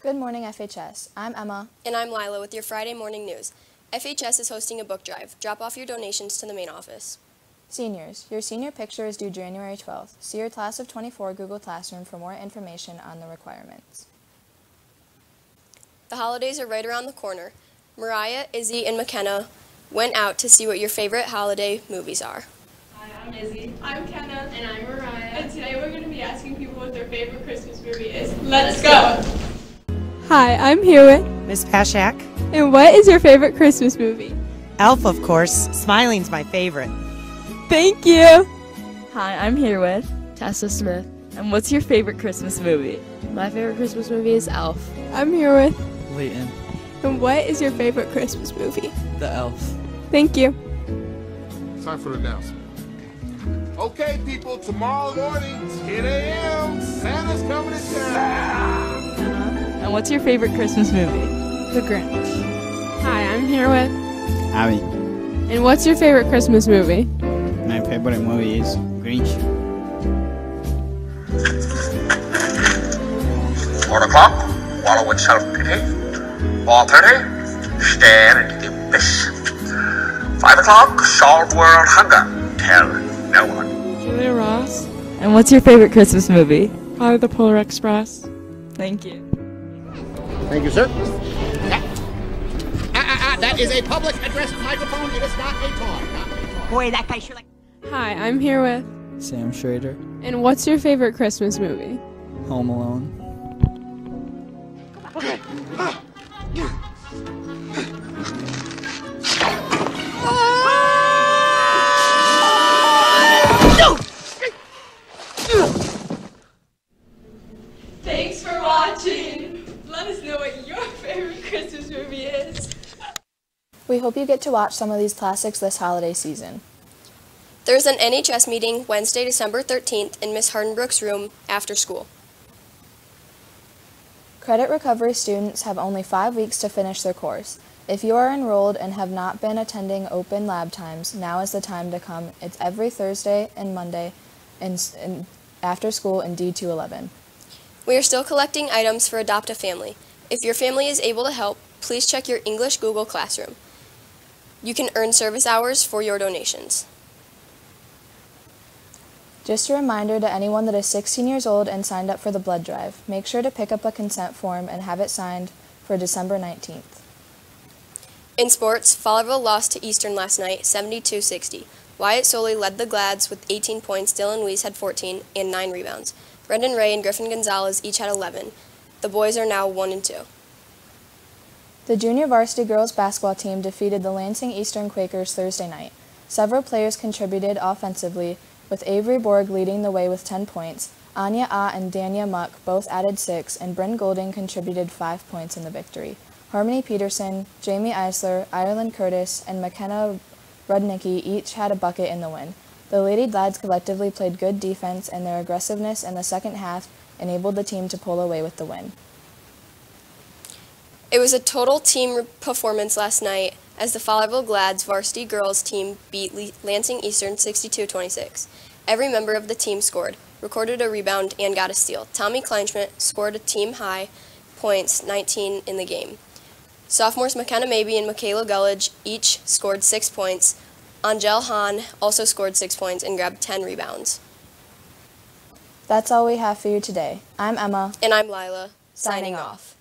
Good morning, FHS. I'm Emma. And I'm Lila with your Friday morning news. FHS is hosting a book drive. Drop off your donations to the main office. Seniors, your senior picture is due January 12th. See your class of 24 Google Classroom for more information on the requirements. The holidays are right around the corner. Mariah, Izzy, and McKenna went out to see what your favorite holiday movies are. Hi, I'm Izzy. I'm Kenna. And I'm Mariah asking people what their favorite Christmas movie is. Let's, go. Hi, I'm Hewitt. Miss Pashak. And what is your favorite Christmas movie? Elf, of course. Smiling's my favorite. Thank you. Hi, I'm here with Tessa Smith. And what's your favorite Christmas movie? My favorite Christmas movie is Elf. I'm here with Leighton. And what is your favorite Christmas movie? The Elf. Thank you. Time for the announcement. Okay, people, tomorrow morning, 10 a.m., Santa's coming to town. And what's your favorite Christmas movie? The Grinch. Hi, I'm here with Abby. And what's your favorite Christmas movie? My favorite movie is Grinch. 4 o'clock, wallow with self-pity. 4.30, stare into the abyss. 5 o'clock, solve world hunger. Tell And what's your favorite Christmas movie? Probably The Polar Express. Thank you. Thank you, sir. Ah, ah, ah, that is a public address microphone. It is not a toy. Not a toy. Boy, that guy sure like. Hi, I'm here with Sam Schrader. And what's your favorite Christmas movie? Home Alone. Favorite movie is. We hope you get to watch some of these classics this holiday season. There's an NHS meeting Wednesday, December 13th in Miss Hardenbrook's room after school. Credit recovery students have only five weeks to finish their course. If you are enrolled and have not been attending open lab times, now is the time to come. It's every Thursday and Monday in, in, after school in D211. We are still collecting items for Adopt a Family. If your family is able to help, please check your English Google Classroom. You can earn service hours for your donations. Just a reminder to anyone that is 16 years old and signed up for the blood drive, make sure to pick up a consent form and have it signed for December 19th. In sports, Fowlerville lost to Eastern last night, 72-60. Wyatt Soley led the Glads with 18 points, Dylan Weiss had 14 and 9 rebounds. Brendan Ray and Griffin Gonzalez each had 11. The boys are now 1 and 2. The junior varsity girls basketball team defeated the Lansing Eastern Quakers Thursday night. Several players contributed offensively, with Avery Borg leading the way with 10 points. Anya Ah and Dania Muck both added 6, and Bryn Golding contributed 5 points in the victory. Harmony Peterson, Jamie Eisler, Ireland Curtis, and McKenna Rudnicki each had a bucket in the win. The Lady Glads collectively played good defense, and their aggressiveness in the second half enabled the team to pull away with the win. It was a total team performance last night as the Fowlerville Glads varsity girls team beat Lansing Eastern 62-26. Every member of the team scored, recorded a rebound, and got a steal. Tommy Kleinschmidt scored a team high points, 19 in the game. Sophomores McKenna Mabey and Michaela Gullidge each scored six points. Angel Hahn also scored six points and grabbed 10 rebounds. That's all we have for you today. I'm Emma. And I'm Lila, signing off.